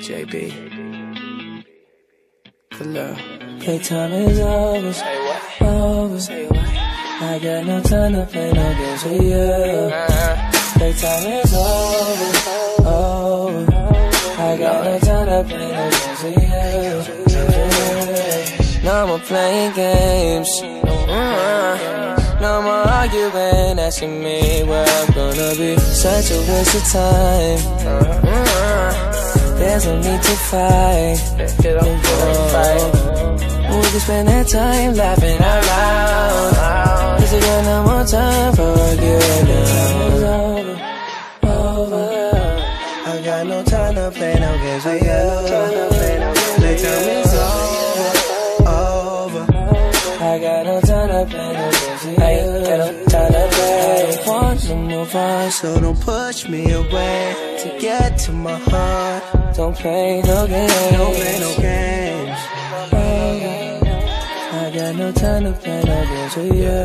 JB. Good love. Playtime is over. Say what? Over. Say what? I got no time to play no games with you. Playtime is over. Over. I got no time to play no games with you. No more playing games. Uh, no more arguing, asking me where I'm gonna be. Such a waste of time. There's no need to fight. get up, fight. We can spend that time laughing out loud. Cause I got no more time for now. Over, over. I got no time to play no games with you. Playtime is over, over. I got no time to play no games with you. I ain't got no time to play. I want to move on, so don't push me away to get to my heart. Don't play no games. Don't play no games. I got no time to play no games with you.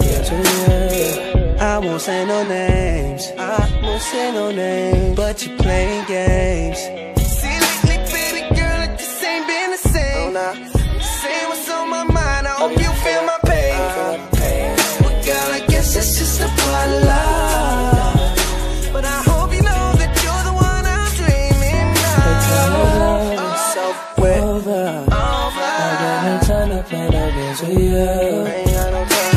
Games with you. I won't say no names. I won't say no names. But you playing games. To you. I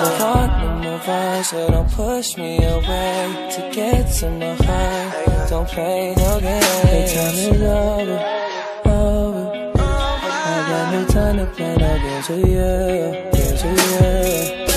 move on, move on, so don't push me away to get to my heart. Don't play no games. Playtime is over. over. I got no time to play no games with you. Games with you.